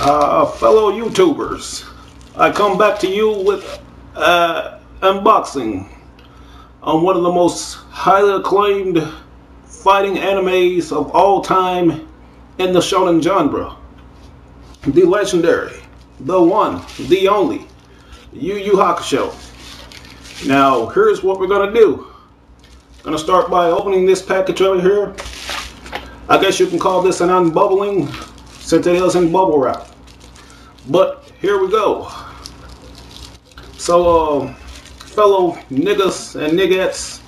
Uh, fellow YouTubers, I come back to you with uh, unboxing on one of the most highly acclaimed fighting animes of all time in the shonen genre. The legendary, the one, the only, Yu Yu Hakusho. Now, here's what we're gonna do. Gonna start by opening this package over here. I guess you can call this an unbubbling it is in bubble wrap. But here we go. So, uh, fellow niggas and niggettes,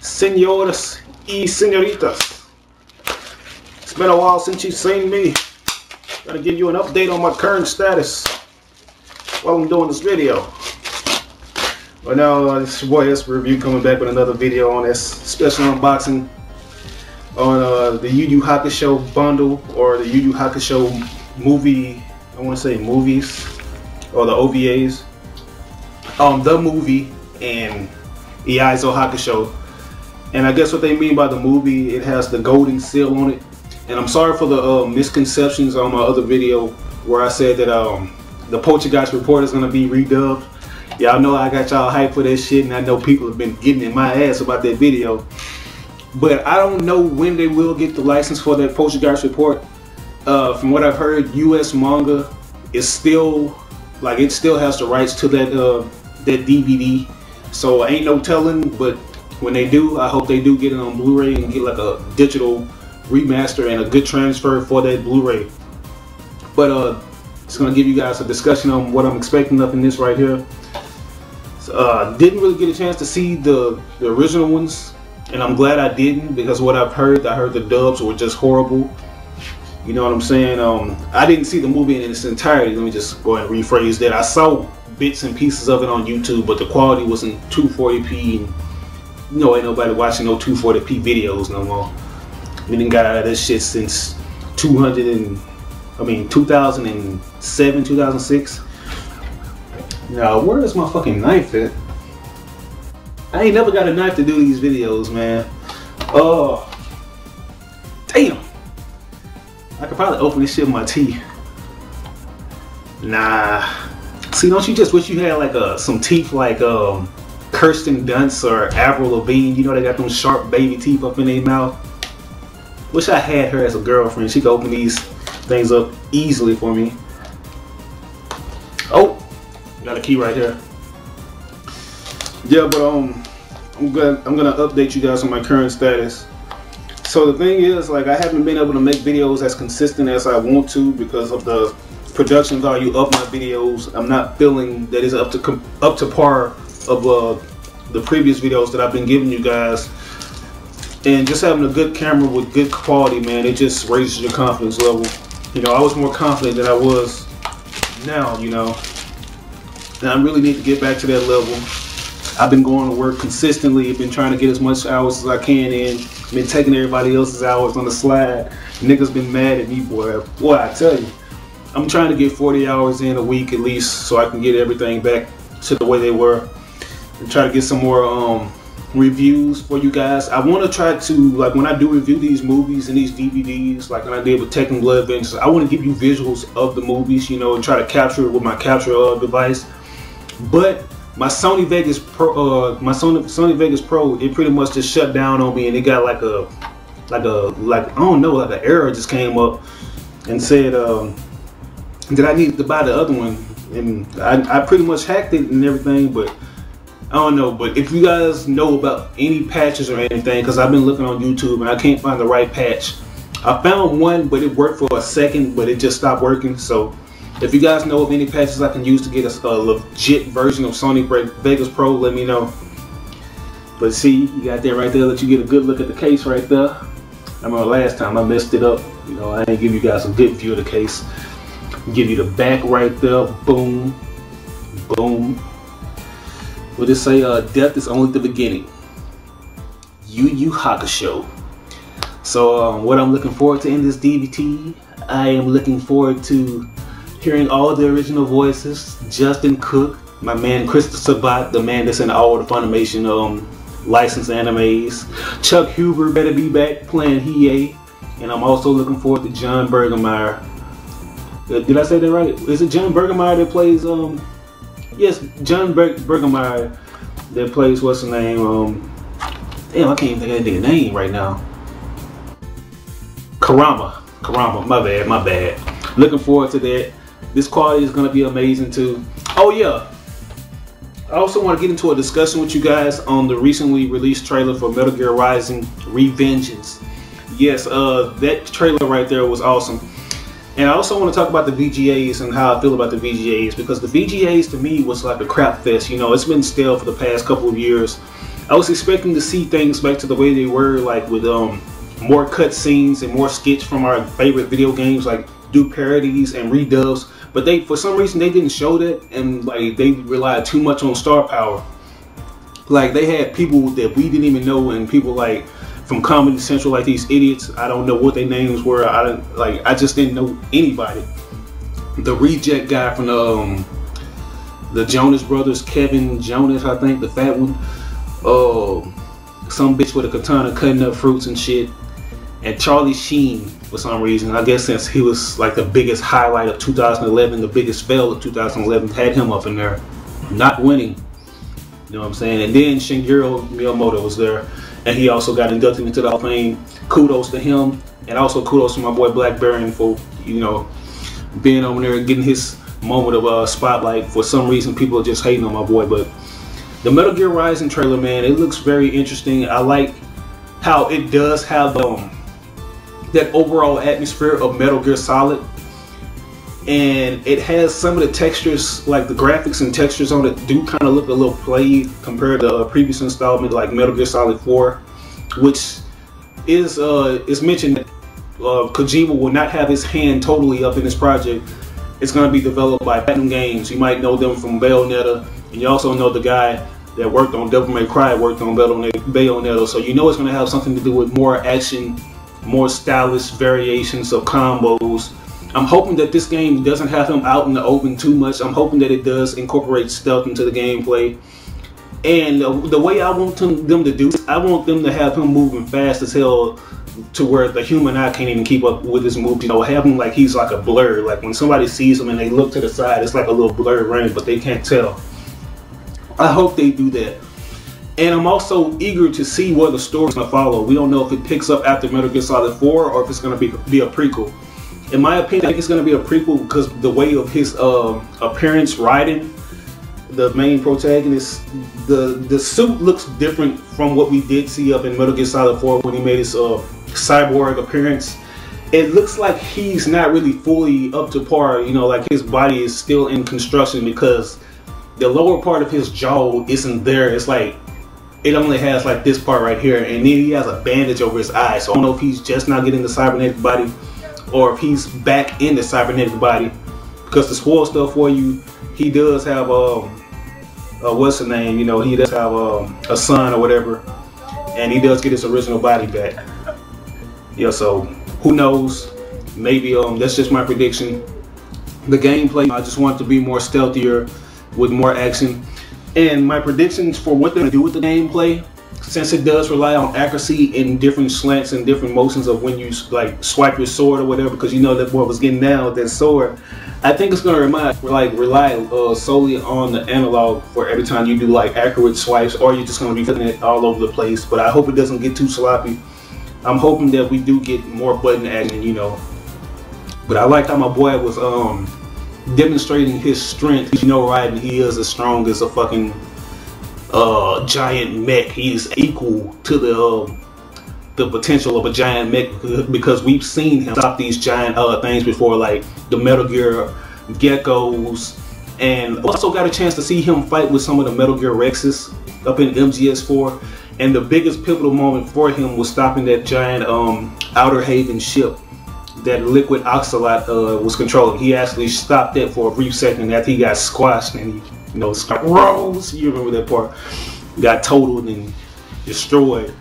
senores y senoritas, it's been a while since you've seen me. Gotta give you an update on my current status while I'm doing this video. But now, uh, it's your boy S Review coming back with another video on this special unboxing on uh, the Yu Yu Hakusho bundle or the Yu Yu Hakusho movie. I want to say movies or the OVAs. Um, the movie and Eizou Hakusho. And I guess what they mean by the movie, it has the golden seal on it. And I'm sorry for the uh, misconceptions on my other video where I said that um, the Poltergeist Report is going to be redubbed. Y'all know I got y'all hype for that shit, and I know people have been getting in my ass about that video. But I don't know when they will get the license for that Poltergeist report. Uh, from what I've heard, U.S. manga is still like it still has the rights to that uh, that DVD. So ain't no telling. But when they do, I hope they do get it on Blu-ray and get like a digital remaster and a good transfer for that Blu-ray. But uh, it's gonna give you guys a discussion on what I'm expecting up in this right here. Uh, didn't really get a chance to see the the original ones and I'm glad I didn't because what I've heard, I heard the dubs were just horrible. You know what I'm saying? Um, I didn't see the movie in its entirety. Let me just go ahead and rephrase that. I saw bits and pieces of it on YouTube, but the quality wasn't 240p. And, you know, ain't nobody watching no 240p videos no more. We didn't got out of this shit since 200 and I mean 2007, 2006. Now, where is my fucking knife at? I ain't never got a knife to do these videos, man. Oh, damn. I could probably open this shit with my teeth. Nah. See, don't you just wish you had like a, some teeth like um, Kirsten Dunst or Avril Lavigne? You know they got them sharp baby teeth up in their mouth. Wish I had her as a girlfriend. She could open these things up easily for me. Oh, got a key right here. Yeah, but um, I'm gonna I'm gonna update you guys on my current status. So the thing is, like, I haven't been able to make videos as consistent as I want to because of the production value of my videos. I'm not feeling that is up to up to par of uh, the previous videos that I've been giving you guys. And just having a good camera with good quality, man, it just raises your confidence level. You know, I was more confident than I was now. You know, and I really need to get back to that level. I've been going to work consistently. Been trying to get as much hours as I can in. Been taking everybody else's hours on the slide. Niggas been mad at me, boy. Boy, I tell you. I'm trying to get 40 hours in a week at least so I can get everything back to the way they were. And try to get some more um, reviews for you guys. I want to try to, like when I do review these movies and these DVDs, like when I did with Tekken Blood Vengeance, I want to give you visuals of the movies, you know, and try to capture it with my capture device. But my Sony Vegas Pro, uh, my Sony Sony Vegas Pro, it pretty much just shut down on me, and it got like a, like a, like I don't know, like an error just came up, and said um, that I needed to buy the other one, and I, I pretty much hacked it and everything, but I don't know. But if you guys know about any patches or anything, because I've been looking on YouTube and I can't find the right patch. I found one, but it worked for a second, but it just stopped working. So if you guys know of any patches I can use to get a, a legit version of Sony Vegas Pro, let me know. But see, you got that right there. Let you get a good look at the case right there. I remember last time I messed it up. You know, I didn't give you guys a good view of the case. Give you the back right there. Boom. Boom. We'll just say uh, death is only the beginning. Yu Yu Hakusho. So um, what I'm looking forward to in this DVD, I am looking forward to hearing all the original voices, Justin Cook, my man Chris Sabat, the man that's in all the Funimation um, licensed animes. Chuck Huber better be back playing Hiei. And I'm also looking forward to John Bergermeyer Uh, did I say that right? Is it John Bergemeyer that plays? Um, yes, John Ber- Bergemeyer that plays what's the name? Um, damn, I can't even think of that name right now. Kurama, Kurama. My bad, my bad. Looking forward to that. This quality is gonna be amazing too. Oh yeah. I also want to get into a discussion with you guys on the recently released trailer for Metal Gear Rising Revengeance. Yes, uh, that trailer right there was awesome. And I also want to talk about the VGAs and how I feel about the VGAs because the VGAs to me was like a crap fest. You know, it's been stale for the past couple of years. I was expecting to see things back to the way they were, like with um more cutscenes and more skits from our favorite video games, like do parodies and redubs. But they, for some reason, they didn't show that, and like they relied too much on star power. Like they had people that we didn't even know, and people like from Comedy Central, like these idiots. I don't know what their names were. I didn't like. I just didn't know anybody. The reject guy from the um, the Jonas Brothers, Kevin Jonas, I think the fat one. Oh, some bitch with a katana cutting up fruits and shit. And Charlie Sheen, for some reason, I guess since he was like the biggest highlight of 2011, the biggest fail of 2011, had him up in there, not winning. You know what I'm saying? And then Shigeru Miyamoto was there and he also got inducted into the Hall of Fame. Kudos to him, and also kudos to my boy Black Baron for you know being over there and getting his moment of uh, spotlight. For some reason, people are just hating on my boy, but the Metal Gear Rising trailer, man, it looks very interesting. I like how it does have um, that overall atmosphere of Metal Gear Solid. And it has some of the textures, like the graphics and textures on it, do kind of look a little played compared to a previous installment, like Metal Gear Solid 4, which is uh, is mentioned that uh, Kojima will not have his hand totally up in this project. It's going to be developed by Platinum Games. You might know them from Bayonetta, and you also know the guy that worked on Devil May Cry worked on Bayonetta, so you know it's going to have something to do with more action, more stylish variations of combos, I'm hoping that this game doesn't have him out in the open too much. I'm hoping that it does incorporate stealth into the gameplay. And the way I want them, to do it, I want them to have him moving fast as hell to where the human eye can't even keep up with his moves. You know, have him like he's like a blur. Like when somebody sees him and they look to the side, it's like a little blurred range, but they can't tell. I hope they do that. And I'm also eager to see where the story's gonna follow. We don't know if it picks up after Metal Gear Solid 4 or if it's gonna be, be a prequel in my opinion, I think it's to be a prequel because the way of his uh, appearance riding the main protagonist, the the suit looks different from what we did see up in Metal Gear Solid 4 when he made his uh, cyborg appearance. It looks like he's not really fully up to par. You know, like his body is still in construction because the lower part of his jaw isn't there. It's like it only has like this part right here, and then he has a bandage over his eye. So I don't know if he's just not getting the cybernetic body or if he's back in the cybernetic body. Because to spoil stuff for you, he does have um, uh, what's the name? You know, he does have um, a son or whatever, and he does get his original body back. Yeah, so who knows? Maybe um, that's just my prediction. The gameplay, I just want to be more stealthier with more action. And my predictions for what they're gonna do with the gameplay since it does rely on accuracy in different slants and different motions of when you like swipe your sword or whatever, because you know that boy was getting down with that sword. I think it's gonna remind like rely uh, solely on the analog for every time you do like accurate swipes, or you're just gonna be putting it all over the place. But I hope it doesn't get too sloppy. I'm hoping that we do get more button action, you know. But I like how my boy was um demonstrating his strength. You know, right? He is as strong as a fucking uh, giant mech. He's equal to the uh, the potential of a giant mech because we've seen him stop these giant uh, things before, like the Metal Gear Gekkos, and also got a chance to see him fight with some of the Metal Gear Rexes up in MGS4. And the biggest pivotal moment for him was stopping that giant um, Outer Haven ship that Liquid Ocelot uh, was controlling. He actually stopped that for a brief second after he got squashed and he you know, Rose, you remember that part, got totaled and destroyed.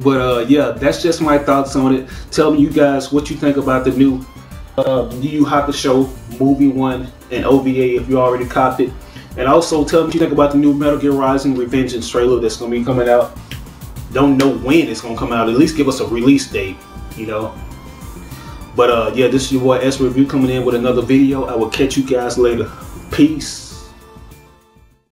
But uh, yeah, that's just my thoughts on it. Tell me you guys what you think about the new uh, Yu Hakusho movie one and OVA if you already copped it. And also tell me what you think about the new Metal Gear Rising Revengeance trailer that's gonna be coming out. Don't know when it's gonna come out. At least give us a release date, you know. But uh, yeah, this is your boy S Review coming in with another video. I will catch you guys later. Peace.